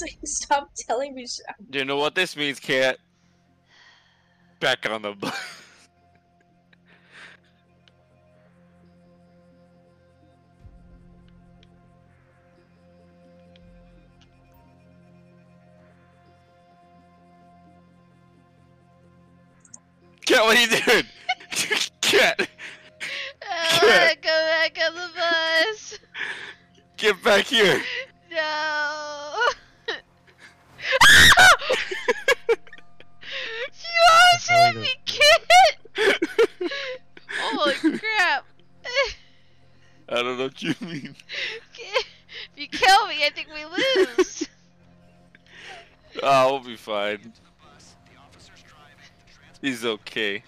was like, stop telling me. sh- Do you know what this means, Cat? Back on the bus. Cat, what are you doing? Cat, I wanna go back on the bus. get back here. No. Crap. I don't know what you mean. if you kill me, I think we lose. Oh, we'll be fine. He's okay.